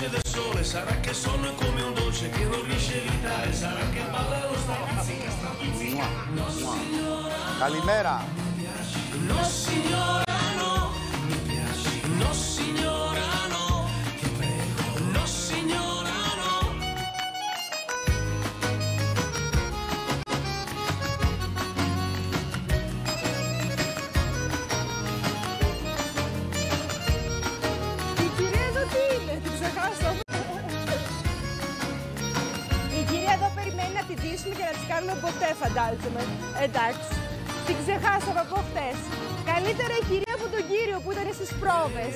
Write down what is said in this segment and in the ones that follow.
luce del sole sarà che sono come un dolce che non riesce a evitare sarà che balla lo strapazzica strapazzica no signora Calimera no signora. Είναι, την ξεχάσαμε. Η κυρία εδώ περιμένει να τη δείσουμε και να της κάνουμε ποτέ φαντάζομαι. Εντάξει, την ξεχάσαμε από χτες. Καλύτερα η κυρία από τον κύριο που ήταν στις πρόβες.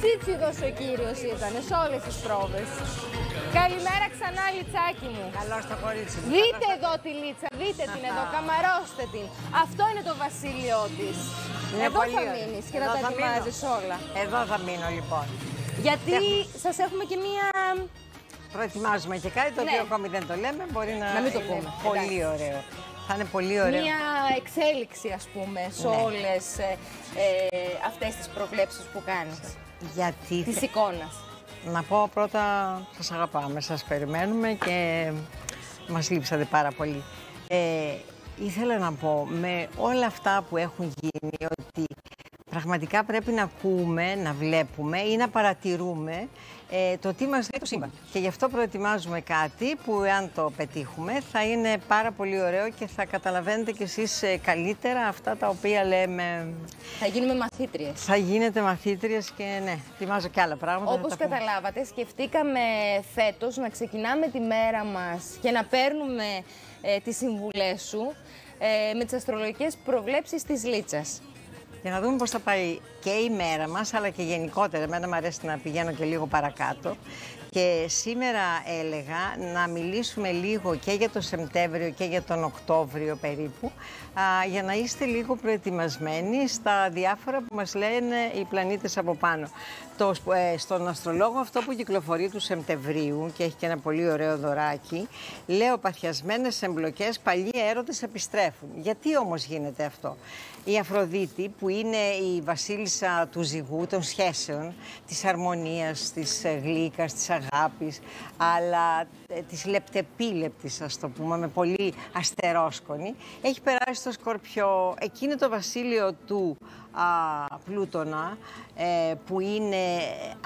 Τσίτσιδος ο κύριος ήταν σε όλες τις πρόβες. Καλημέρα ξανά λιτσάκι μου. Καλό στο κορίτσι μου. Δείτε εδώ τη Λίτσα, δείτε την εδώ, καμαρώστε την. Αυτό είναι το βασίλειό της. Είναι εδώ πολύ θα ωραία. μείνεις και Εδώ να τα θα μείνω. ετοιμάζεις όλα. Εδώ θα μείνω λοιπόν. Γιατί σας έχουμε και μία... Προετοιμάζουμε και κάτι το Ναι. οποίο ακόμη δεν το λέμε. Μπορεί να, Να μην το είναι πούμε, Πολύ εντάξει. ωραίο. Θα είναι πολύ ωραίο. Μία εξέλιξη, ας πούμε, σε Ναι. όλες ε, ε, αυτές τις προβλέψεις που κάνεις. Γιατί Της θε- εικόνας. να πω πρώτα σας αγαπάμε, σας περιμένουμε και μας λείψατε πάρα πολύ. Ε, ήθελα να πω με όλα αυτά που έχουν γίνει ότι πραγματικά πρέπει να ακούμε, να βλέπουμε ή να παρατηρούμε ε, το τι μας λέει το σύμπαν. Και γι' αυτό προετοιμάζουμε κάτι που εάν το πετύχουμε θα είναι πάρα πολύ ωραίο και θα καταλαβαίνετε κι εσείς ε, καλύτερα αυτά τα οποία λέμε. Θα γίνουμε μαθήτριες. Θα γίνετε μαθήτριες και ναι, ετοιμάζω και άλλα πράγματα. θα Όπως τα πούμε. καταλάβατε, σκεφτήκαμε φέτος να ξεκινάμε τη μέρα μας και να παίρνουμε ε, τις συμβουλές σου ε, με τις αστρολογικές προβλέψεις της Λίτσας. Για να δούμε πώς θα πάει και η μέρα μας, αλλά και γενικότερα. Εμένα μου αρέσει να πηγαίνω και λίγο παρακάτω. Και σήμερα έλεγα να μιλήσουμε λίγο και για το Σεπτέμβριο και για τον Οκτώβριο περίπου, α, για να είστε λίγο προετοιμασμένοι στα διάφορα που μας λένε οι πλανήτες από πάνω. Το, ε, στον αστρολόγο αυτό που κυκλοφορεί του Σεπτεμβρίου και έχει και ένα πολύ ωραίο δωράκι, λέω παθιασμένες εμπλοκές, παλιοί έρωτες επιστρέφουν. Γιατί όμως γίνεται αυτό; Η Αφροδίτη που είναι η βασίλισσα του ζυγού, των σχέσεων, της αρμονίας, της ε, γλύκας, της αγάπης, αλλά ε, της λεπτεπίλεπτης, ας το πούμε, με πολύ αστερόσκονη, έχει περάσει στο Σκορπιό. Εκεί είναι το βασίλειο του α, Πλούτονα, ε, που είναι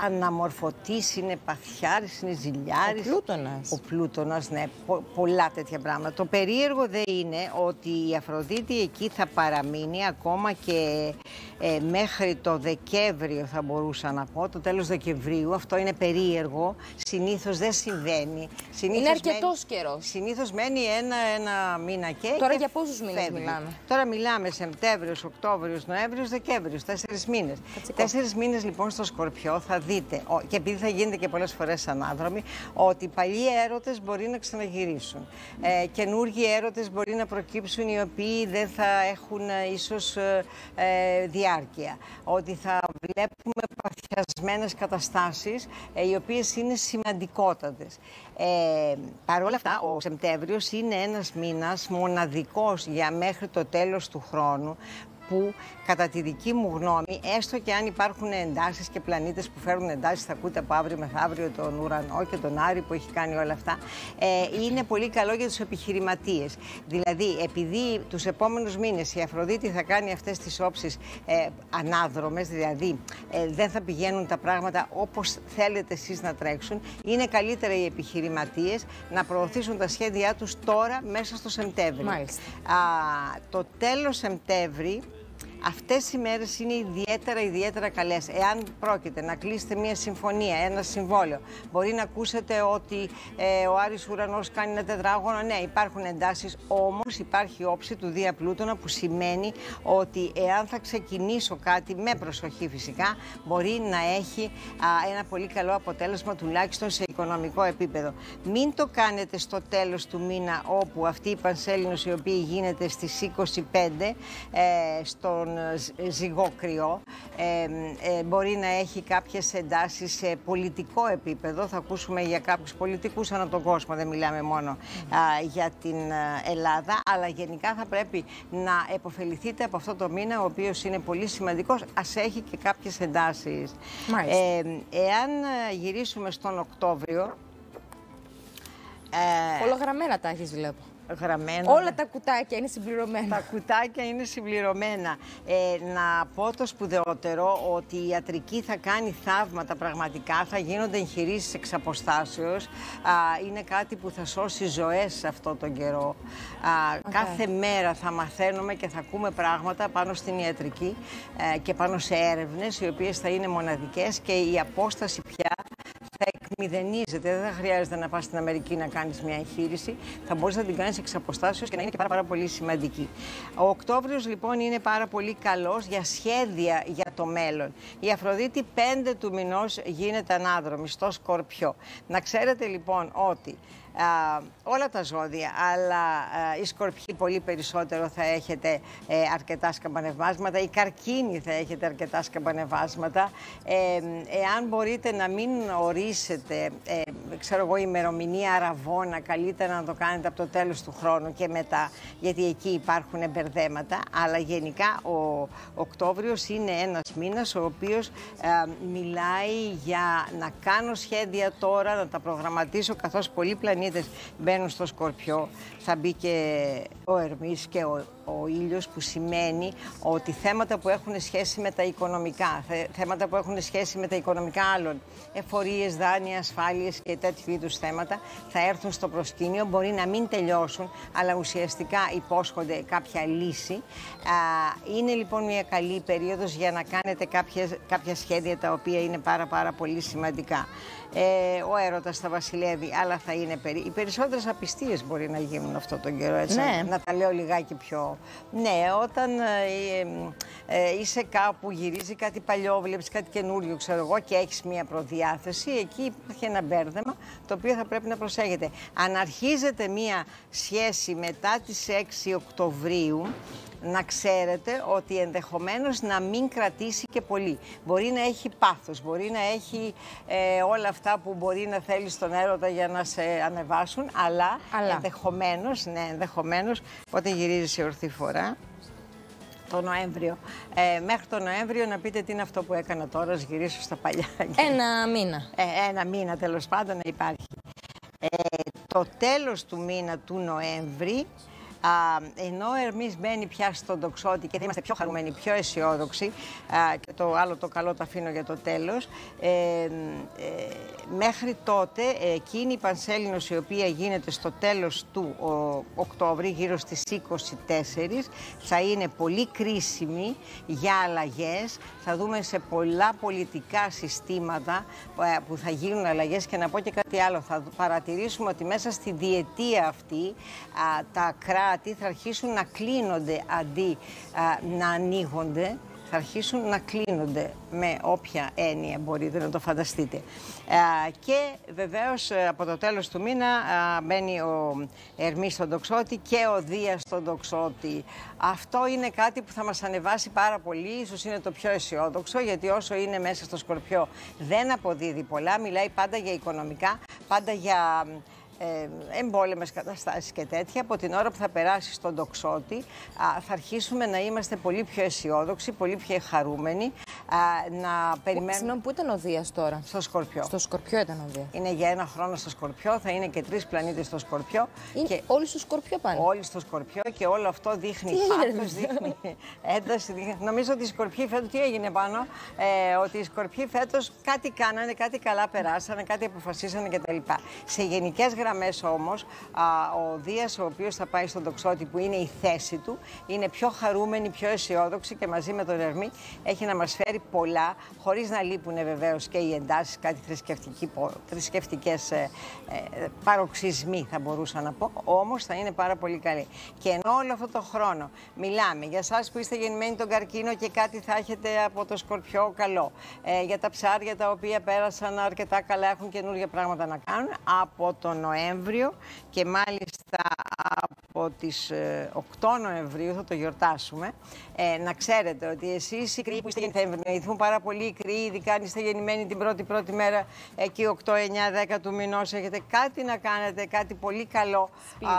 αναμορφωτής, είναι παθιάρης, είναι ζηλιάρης. Ο Πλούτονας. Ο Πλούτονας, ναι, πο- πολλά τέτοια πράγματα. Το περίεργο δεν είναι ότι η Αφροδίτη εκεί θα παραμείνει ακόμα και ε, μέχρι το Δεκέμβριο θα μπορούσα να πω, το τέλος Δεκεμβρίου. Αυτό είναι περίεργο, συνήθως δεν συμβαίνει. Συνήθως Είναι αρκετός μένει- καιρός. Συνήθως μένει ένα, ένα μήνα και Τώρα και για πόσους μήνες φεύγει. μιλάμε; Τώρα μιλάμε Σεπτέμβριος, Οκτώβριος, Νοέμβριος, Δεκέμβριος, τέσσερις μήνες. Κατσικό. Τέσσερις μήνες λοιπόν στο Σκορπιό θα δείτε, ο- και επειδή θα γίνεται και πολλές φορές σαν άνδρομοι, ότι οι παλιοί έρωτες μπορεί να ξαναγυρίσουν. Ε, καινούργιοι έρωτες μπορεί να προκύψουν οι οποίοι δεν θα έχουν ε, ίσως ε, ε, διάρκεια. Ότι θα βλέπουμε παθιασμένες καταστάσεις ε, οι οποίες είναι σημαντικότατες. Ε, Παρ' όλα αυτά, ο Σεπτέμβριος είναι ένας μήνας μοναδικός για μέχρι το τέλος του χρόνου που κατά τη δική μου γνώμη, έστω και αν υπάρχουν εντάσεις και πλανήτες που φέρουν εντάσεις, θα ακούτε από αύριο μεθαύριο τον ουρανό και τον Άρη που έχει κάνει όλα αυτά, ε, είναι πολύ καλό για τους επιχειρηματίες. Δηλαδή, επειδή τους επόμενους μήνες η Αφροδίτη θα κάνει αυτές τις όψεις ε, ανάδρομες, δηλαδή ε, δεν θα πηγαίνουν τα πράγματα όπως θέλετε εσείς να τρέξουν, είναι καλύτερα οι επιχειρηματίες να προωθήσουν τα σχέδιά τους τώρα μέσα στο Σεπτέμβριο. Μάλιστα. Α, το τέλος Σεπτέμβρη Αυτές οι μέρες είναι ιδιαίτερα, ιδιαίτερα καλές. Εάν πρόκειται να κλείσετε μια συμφωνία, ένα συμβόλαιο, μπορεί να ακούσετε ότι ε, ο Άρης Ουρανός κάνει ένα τετράγωνο. Ναι, υπάρχουν εντάσεις, όμως υπάρχει όψη του Δία Πλούτονα που σημαίνει ότι εάν θα ξεκινήσω κάτι, με προσοχή φυσικά, μπορεί να έχει α, ένα πολύ καλό αποτέλεσμα τουλάχιστον σε οικονομικό επίπεδο. Μην το κάνετε στο τέλος του μήνα όπου αυτή η Πανσέλινος η οποία γίνεται στις 25 ε, στον ε, ζ- ζυγό κρυό ε, ε, μπορεί να έχει κάποιες εντάσεις σε πολιτικό επίπεδο. Θα ακούσουμε για κάποιους πολιτικούς ανά τον κόσμο, δεν μιλάμε μόνο α, για την Ελλάδα, αλλά γενικά θα πρέπει να επωφεληθείτε από αυτό το μήνα, ο οποίος είναι πολύ σημαντικός, ας έχει και κάποιες εντάσεις. Ε, εάν γυρίσουμε στον Οκτώβριο... Ε, Ολογραμμένα τα έχεις βλέπω γραμμένα. Όλα τα κουτάκια είναι συμπληρωμένα. Τα κουτάκια είναι συμπληρωμένα. Ε, να πω το σπουδαιότερο ότι η ιατρική θα κάνει θαύματα πραγματικά, θα γίνονται εγχειρήσεις εξ αποστάσεως. είναι κάτι που θα σώσει ζωές σε αυτό τον καιρό. Α, Κάθε μέρα θα μαθαίνουμε και θα ακούμε πράγματα πάνω στην ιατρική ε, και πάνω σε έρευνες οι οποίες θα είναι μοναδικές και η απόσταση πια θα εκμηδενίζεται. Δεν θα χρειάζεται να πας στην Αμερική να κάνεις μια εγχείρηση. Θα μπορείς να την κάνεις εξ αποστάσεως και να είναι και πάρα, πάρα πολύ σημαντική. Ο Οκτώβριος λοιπόν είναι πάρα πολύ καλός για σχέδια για το μέλλον. Η Αφροδίτη 5 του μηνός γίνεται ανάδρομη στο Σκορπιό. Να ξέρετε λοιπόν ότι όλα τα ζώδια, αλλά οι σκορπιοί πολύ περισσότερο θα έχετε ε, αρκετά σκαμπανεβάσματα, οι καρκίνοι θα έχετε αρκετά σκαμπανεβάσματα. Ε, εάν μπορείτε να μην ορίσετε, ε, ξέρω εγώ, ημερομηνία αραβόνα, καλύτερα να το κάνετε από το τέλος του χρόνου και μετά, γιατί εκεί υπάρχουν μπερδέματα, αλλά γενικά ο Οκτώβριος είναι ένας μήνας ο οποίος μιλάει για να κάνω σχέδια τώρα, να τα προγραμματίσω, καθώς πολλοί πλανήτες μπαίνουν στο Σκορπιό, θα μπει και ο Ερμής και ο, ο ήλιος που σημαίνει ότι θέματα που έχουν σχέση με τα οικονομικά, θέματα που έχουν σχέση με τα οικονομικά άλλων, εφορίες, δάνεια, ασφάλειες και τέτοιου είδους θέματα θα έρθουν στο προσκήνιο, μπορεί να μην τελειώσουν, αλλά ουσιαστικά υπόσχονται κάποια λύση. είναι λοιπόν μια καλή περίοδος για να κάνετε κάποια σχέδια τα οποία είναι πάρα πάρα πολύ σημαντικά. Ε, ο έρωτας θα βασιλεύει, αλλά θα είναι περί... Οι περισσότερες απιστίες μπορεί να γίνουν αυτό τον καιρό, έτσι, ναι. να τα λέω λιγάκι πιο... Ναι, όταν ε, ε, είσαι κάπου, γυρίζει κάτι παλιό, βλέπεις κάτι καινούριο, ξέρω εγώ, και έχεις μία προδιάθεση, εκεί υπάρχει ένα μπέρδεμα, το οποίο θα πρέπει να προσέχετε. Αν αρχίζετε μία σχέση μετά τις 6 Οκτωβρίου, να ξέρετε ότι ενδεχομένως να μην κρατήσει και πολύ. Μπορεί να έχει πάθος, μπορεί να έχει ε, όλα αυτά που μπορεί να θέλει στον έρωτα για να σε ανεβάσουν, αλλά, αλλά. ενδεχομένως, ναι, ενδεχομένως, όταν γυρίζει σε ορθή φορά, το Νοέμβριο. Ε, μέχρι το Νοέμβριο να πείτε τι είναι αυτό που έκανα τώρα, γυρίσω στα παλιά. Ένα μήνα. Ε, ένα μήνα τέλος πάντων να υπάρχει. Ε, το τέλος του μήνα του Νοέμβρη Α, ενώ ο Ερμής μπαίνει πια στον τοξότη και θα είμαστε πιο χαρούμενοι, πιο αισιόδοξοι και το άλλο το καλό το αφήνω για το τέλος, ε, ε, μέχρι τότε εκείνη η Πανσέλινος η οποία γίνεται στο τέλος του ο, Οκτώβρη, γύρω στις 24, θα είναι πολύ κρίσιμη για αλλαγές. Θα δούμε σε πολλά πολιτικά συστήματα ε, που θα γίνουν αλλαγές και να πω και κάτι άλλο. Θα παρατηρήσουμε ότι μέσα στη διετία αυτή τα κράτη κράτη θα αρχίσουν να κλείνονται αντί να ανοίγονται θα αρχίσουν να κλείνονται με όποια έννοια μπορείτε να το φανταστείτε. και βεβαίως ε, από το τέλος του μήνα μπαίνει ο Ερμής στον τοξότη και ο Δίας στον τοξότη. Αυτό είναι κάτι που θα μας ανεβάσει πάρα πολύ, ίσως είναι το πιο αισιόδοξο, γιατί όσο είναι μέσα στο Σκορπιό δεν αποδίδει πολλά, μιλάει πάντα για οικονομικά, πάντα για ε, εμπόλεμες καταστάσεις και τέτοια, από την ώρα που θα περάσει στον τοξότη θα αρχίσουμε να είμαστε πολύ πιο αισιόδοξοι, πολύ πιο χαρούμενοι, να περιμένουμε... Συγγνώμη, πού ήταν ο Δίας τώρα; Στο Σκορπιό. Στο Σκορπιό ήταν ο Δίας. Είναι για ένα χρόνο στο Σκορπιό, θα είναι και τρεις πλανήτες στο Σκορπιό. Είναι και... όλοι στο Σκορπιό πάνε. Όλοι στο Σκορπιό και όλο αυτό δείχνει πάθος, δείχνει ένταση. Δείχνει... Νομίζω ότι οι Σκορπιοί φέτος τι έγινε πάνω, ε, ότι οι Σκορπιοί φέτος κάτι κάνανε, κάτι καλά περάσανε, κάτι αποφασίσανε κτλ. Σε γενικές γραμμές όμως, ο Δίας ο οποίος θα πάει στον τοξότη που είναι η θέση του, είναι πιο χαρούμενη, πιο αισιόδοξη και μαζί με τον Ερμή έχει να μας φέρει πολλά, χωρίς να λείπουν βεβαίως και οι εντάσεις, κάτι θρησκευτικές ε, ε, παροξισμοί θα μπορούσα να πω, όμως θα είναι πάρα πολύ καλή. Και ενώ όλο αυτό το χρόνο μιλάμε για εσάς που είστε γεννημένοι τον καρκίνο και κάτι θα έχετε από το σκορπιό καλό, ε, για τα ψάρια τα οποία πέρασαν αρκετά καλά, έχουν καινούργια πράγματα να κάνουν, από τον Νοέμβριο και μάλιστα από από τις ε, 8 Νοεμβρίου, θα το γιορτάσουμε. Ε, να ξέρετε ότι εσείς οι κρύοι που είστε γεννημένοι, θα ευνοηθούν πάρα πολύ οι κρύοι, ειδικά αν είστε γεννημένοι την πρώτη πρώτη μέρα, εκεί 8, 9, 10 του μηνός, έχετε κάτι να κάνετε, κάτι πολύ καλό, α,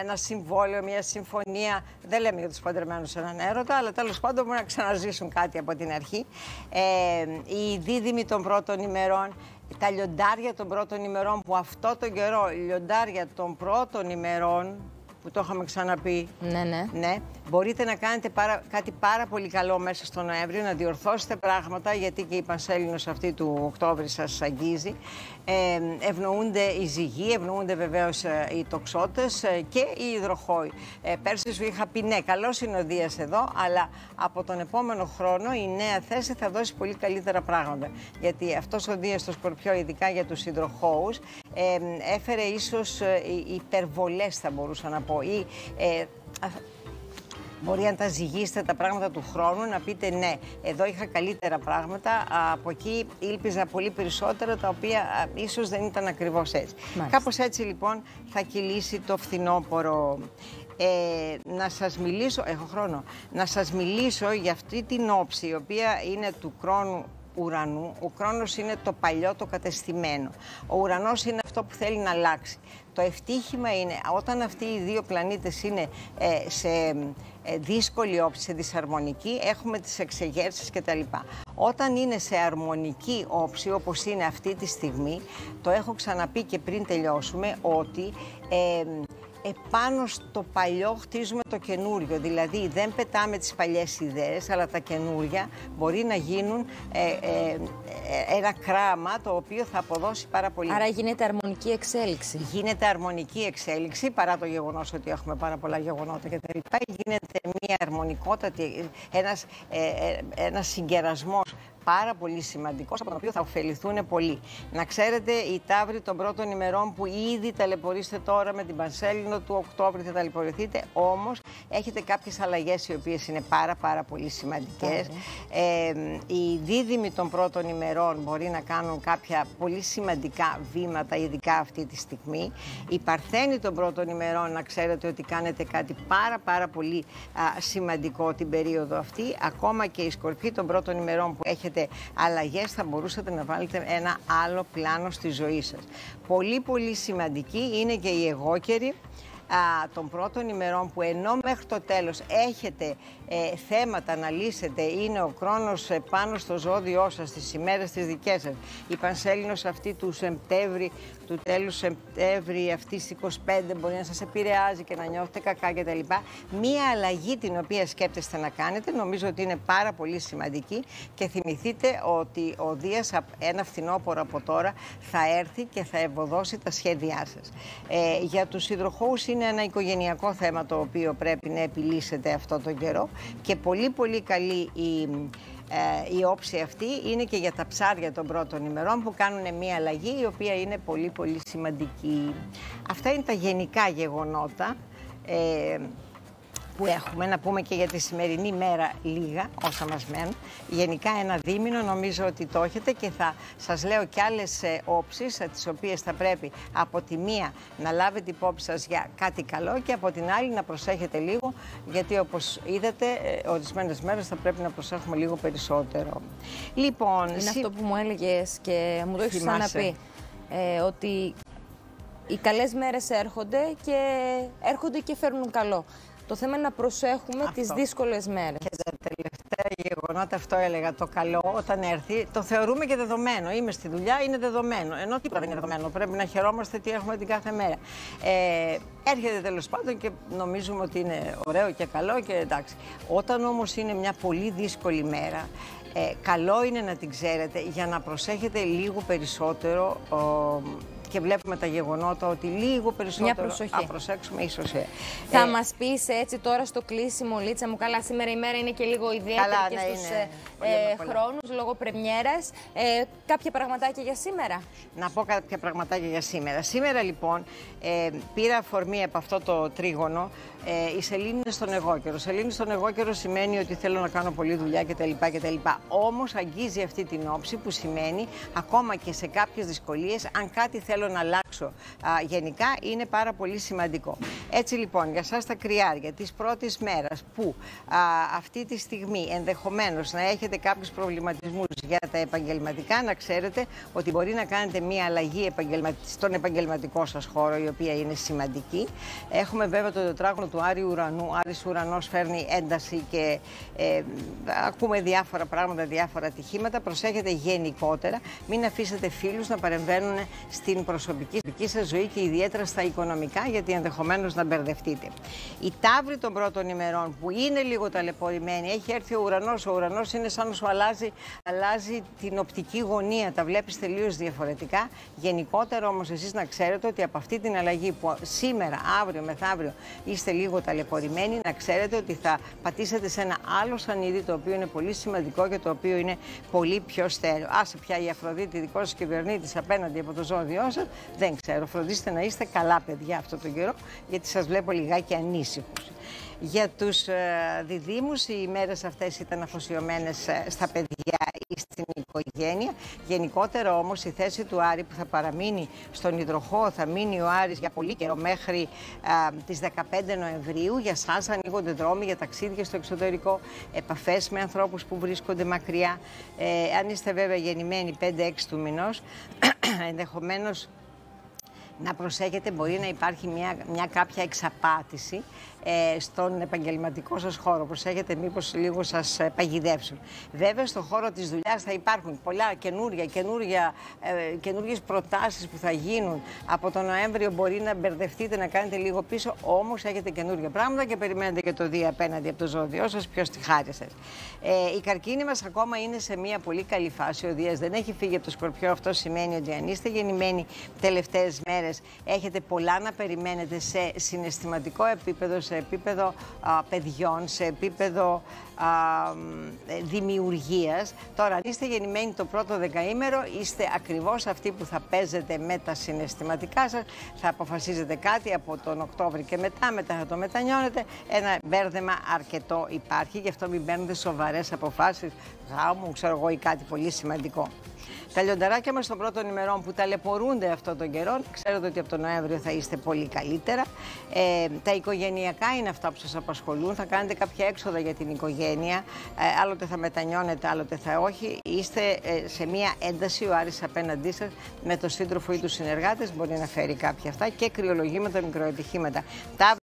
ένα συμβόλαιο, μια συμφωνία. Δεν λέμε για τους παντρεμένους έναν έρωτα, αλλά τέλος πάντων μπορεί να ξαναζήσουν κάτι από την αρχή. Ε, οι δίδυμοι των πρώτων ημερών, τα λιοντάρια των πρώτων ημερών που αυτό τον καιρό, λιοντάρια των πρώτων ημερών, που το είχαμε ξαναπεί, Ναι, ναι. ναι, μπορείτε να κάνετε πάρα- κάτι πάρα πολύ καλό μέσα στο Νοέμβριο, να διορθώσετε πράγματα, γιατί και η Πανσέλινος αυτή του Οκτώβρη σας αγγίζει. Ε, ευνοούνται οι ζυγοί, ευνοούνται βεβαίως ε, οι τοξότες ε, και οι υδροχόοι. Ε, πέρσι σου είχα πει ναι, καλός είναι ο Δίας εδώ, αλλά από τον επόμενο χρόνο η νέα θέση θα δώσει πολύ καλύτερα πράγματα. Γιατί αυτός ο Δίας στο Σκορπιό, ειδικά για τους υδροχόους, ε, έφερε ίσως ε, υπερβολές θα μπορούσα να πω. Ή, ε, α- Μπορεί αν τα ζυγίσετε τα πράγματα του χρόνου να πείτε ναι, εδώ είχα καλύτερα πράγματα, α, από εκεί ήλπιζα πολύ περισσότερα, τα οποία α, ίσως δεν ήταν ακριβώς έτσι. Μάλιστα. Κάπως έτσι λοιπόν θα κυλήσει το φθινόπωρο. Ε, να σας μιλήσω, έχω χρόνο, να σας μιλήσω για αυτή την όψη, η οποία είναι του χρόνου ουρανού. Ο χρόνος είναι το παλιό, το κατεστημένο. Ο ουρανός είναι αυτό που θέλει να αλλάξει. Το ευτύχημα είναι όταν αυτοί οι δύο πλανήτες είναι ε, σε ε, δύσκολη όψη, σε δυσαρμονική, έχουμε τις εξεγέρσεις κτλ. Όταν είναι σε αρμονική όψη, όπως είναι αυτή τη στιγμή, το έχω ξαναπεί και πριν τελειώσουμε, ότι ε, επάνω στο παλιό χτίζουμε το καινούριο. Δηλαδή δεν πετάμε τις παλιές ιδέες, αλλά τα καινούρια μπορεί να γίνουν ε, ε, ε, ένα κράμα το οποίο θα αποδώσει πάρα πολύ. Άρα γίνεται αρμονική εξέλιξη. Γίνεται αρμονική εξέλιξη, παρά το γεγονός ότι έχουμε πάρα πολλά γεγονότα κτλ. Γίνεται μια αρμονικότατη, ένας, ε, ε, ένας συγκερασμός πάρα πολύ σημαντικός, από τον οποίο θα ωφεληθούν πολύ. Να ξέρετε, οι ταύροι των πρώτων ημερών που ήδη ταλαιπωρήσετε τώρα με την Πανσέλινο του Οκτώβρη θα ταλαιπωρηθείτε, όμως έχετε κάποιες αλλαγές οι οποίες είναι πάρα πάρα πολύ σημαντικές. Ε, οι δίδυμοι των πρώτων ημερών μπορεί να κάνουν κάποια πολύ σημαντικά βήματα, ειδικά αυτή τη στιγμή. Οι παρθένοι των πρώτων ημερών, να ξέρετε ότι κάνετε κάτι πάρα πάρα πολύ α, σημαντικό την περίοδο αυτή. Ακόμα και οι σκορποί των πρώτων ημερών που έχετε αλλαγές θα μπορούσατε να βάλετε ένα άλλο πλάνο στη ζωή σας. Πολύ πολύ σημαντική είναι και οι εγώκεροι α, των πρώτων ημερών που ενώ μέχρι το τέλος έχετε ε, θέματα να λύσετε, είναι ο χρόνος ε, πάνω στο ζώδιό σας, τις ημέρες τις δικές σας. Η Πανσέλινος αυτή του Σεπτέμβρη, του τέλους Σεπτέμβρη, αυτή στις 25 μπορεί να σας επηρεάζει και να νιώθετε κακά κτλ. Μία αλλαγή την οποία σκέπτεστε να κάνετε, νομίζω ότι είναι πάρα πολύ σημαντική και θυμηθείτε ότι ο Δίας απ- ένα φθινόπωρο από τώρα θα έρθει και θα ευωδώσει τα σχέδιά σας. Ε, για τους υδροχώους είναι ένα οικογενειακό θέμα το οποίο πρέπει να επιλύσετε αυτό τον καιρό και πολύ πολύ καλή η, ε, η όψη αυτή είναι και για τα ψάρια των πρώτων ημερών που κάνουν μια αλλαγή η οποία είναι πολύ πολύ σημαντική. Αυτά είναι τα γενικά γεγονότα. Ε, που έχουμε, να πούμε και για τη σημερινή μέρα λίγα, όσα μας μένουν. Γενικά ένα δίμηνο νομίζω ότι το έχετε και θα σας λέω και άλλες ε, όψεις, ε, τις οποίες θα πρέπει από τη μία να λάβετε υπόψη σας για κάτι καλό και από την άλλη να προσέχετε λίγο, γιατί όπως είδατε ε, ορισμένες μέρες θα πρέπει να προσέχουμε λίγο περισσότερο. Λοιπόν, Είναι σι- αυτό που μου έλεγες και μου το έχεις Θυμάσαι. ξαναπεί. Ε, ότι οι καλές μέρες έρχονται και έρχονται και φέρνουν καλό. Το θέμα είναι να προσέχουμε Αυτό. τις δύσκολες μέρες. Και τα τελευταία γεγονότα, αυτό έλεγα, το καλό όταν έρθει, το θεωρούμε και δεδομένο. Είμαι στη δουλειά, είναι δεδομένο. Ενώ τίποτα δεν είναι δεδομένο. Πρέπει να χαιρόμαστε τι έχουμε την κάθε μέρα. Ε, έρχεται τέλος πάντων και νομίζουμε ότι είναι ωραίο και καλό και εντάξει. Όταν όμως είναι μια πολύ δύσκολη μέρα, ε, καλό είναι να την ξέρετε για να προσέχετε λίγο περισσότερο. ο, και βλέπουμε τα γεγονότα ότι λίγο περισσότερο προσοχή. να προσέξουμε ίσως. ε, Θα ε, μας πεις έτσι τώρα στο κλείσιμο, Λίτσα μου, καλά σήμερα η μέρα είναι και λίγο ιδιαίτερη Καλά, και ναι, στους είναι. ε, Πολύ ε, πολλά. χρόνους λόγω πρεμιέρας. Ε, κάποια πραγματάκια για σήμερα; Να πω κάποια πραγματάκια για σήμερα. Σήμερα λοιπόν ε, πήρα αφορμή από αυτό το τρίγωνο. Ε, η σελήνη είναι στον εγώ καιρο. Σελήνη στον εγώ καιρο σημαίνει ότι θέλω να κάνω πολλή δουλειά κτλ. κτλ. Όμως αγγίζει αυτή την όψη που σημαίνει ακόμα και σε κάποιες δυσκολίες, αν κάτι θέλω θέλω να αλλάξω α, γενικά είναι πάρα πολύ σημαντικό. Έτσι λοιπόν, για σας τα κρυάρια της πρώτης μέρας που α, αυτή τη στιγμή ενδεχομένως να έχετε κάποιους προβληματισμούς για τα επαγγελματικά, να ξέρετε ότι μπορεί να κάνετε μία αλλαγή στον επαγγελματικό σας χώρο, η οποία είναι σημαντική. Έχουμε βέβαια το τετράγωνο του Άριου Ουρανού. Άρης Ουρανός φέρνει ένταση και ε, ακούμε διάφορα πράγματα, διάφορα ατυχήματα. Προσέχετε γενικότερα. Μην αφήσετε φίλους να παρεμβαίνουν στην προσωπική σας ζωή και ιδιαίτερα στα οικονομικά, γιατί ενδεχομένως να μπερδευτείτε. Η ταύρη των πρώτων ημερών που είναι λίγο ταλαιπωρημένη, έχει έρθει ο ουρανός. Ο ουρανός είναι σαν να σου αλλάζει, αλλάζει την οπτική γωνία. Τα βλέπεις τελείως διαφορετικά. Γενικότερα όμως, εσείς να ξέρετε ότι από αυτή την αλλαγή που σήμερα, αύριο, μεθαύριο είστε λίγο ταλαιπωρημένοι, να ξέρετε ότι θα πατήσετε σε ένα άλλο σανίδι το οποίο είναι πολύ σημαντικό και το οποίο είναι πολύ πιο στέρεο. Άσε πια η Αφροδίτη, δικός σα κυβερνήτης απέναντι από το ζώδιό σας, δεν ξέρω. Φροντίστε να είστε καλά παιδιά αυτό τον καιρό, γιατί σας βλέπω λιγάκι ανήσυχους. Για τους ε, διδήμους οι ημέρες αυτές ήταν αφοσιωμένες ε, στα παιδιά ή στην οικογένεια. Γενικότερα όμως η θέση του Άρη που θα παραμείνει στον υδροχό, θα μείνει ο Άρης για πολύ καιρό μέχρι ε, τις 15 Νοεμβρίου. Για σας ανοίγονται δρόμοι για ταξίδια στο εξωτερικό, επαφές με ανθρώπους που βρίσκονται μακριά. Ε, αν είστε βέβαια γεννημένοι 5-6 του μηνός, ενδεχομένως να προσέχετε μπορεί να υπάρχει μια, μια κάποια εξαπάτηση ε, στον επαγγελματικό σας χώρο. Προσέχετε μήπως λίγο σας ε, παγιδεύσουν. Βέβαια στον χώρο της δουλειάς θα υπάρχουν πολλά καινούρια, καινούρια, ε, καινούργιες προτάσεις που θα γίνουν. Από τον Νοέμβριο μπορεί να μπερδευτείτε, να κάνετε λίγο πίσω, όμως έχετε καινούργια πράγματα και περιμένετε και το δει απέναντι από το ζώδιό σας, ποιος στη χάρη σας. Ε, η καρκίνη μας ακόμα είναι σε μια πολύ καλή φάση. Ο Δίας δεν έχει φύγει από το Σκορπιό. Αυτό σημαίνει ότι αν είστε γεννημένοι τελευταίες μέρες, έχετε πολλά να περιμένετε σε συναισθηματικό επίπεδο, σε επίπεδο α, παιδιών, σε επίπεδο α, δημιουργίας. Τώρα, αν είστε γεννημένοι το πρώτο δεκαήμερο, είστε ακριβώς αυτοί που θα παίζετε με τα συναισθηματικά σας, θα αποφασίζετε κάτι από τον Οκτώβρη και μετά, μετά θα το μετανιώνετε. Ένα μπέρδεμα αρκετό υπάρχει, γι' αυτό μην παίρνετε σοβαρές αποφάσεις, γάμου, ξέρω εγώ, ή κάτι πολύ σημαντικό. Τα λιονταράκια μας των πρώτων ημερών που ταλαιπωρούνται αυτόν τον καιρό, ξέρετε ότι από τον Νοέμβριο θα είστε πολύ καλύτερα. Ε, τα οικογενειακά είναι αυτά που σας απασχολούν. Θα κάνετε κάποια έξοδα για την οικογένεια. Ε, άλλοτε θα μετανιώνετε, άλλοτε θα όχι. Είστε ε, σε μία ένταση ο Άρης απέναντί σας με το σύντροφο ή τους συνεργάτες. Μπορεί να φέρει κάποια αυτά και κρυολογήματα, μικροετυχήματα. Τα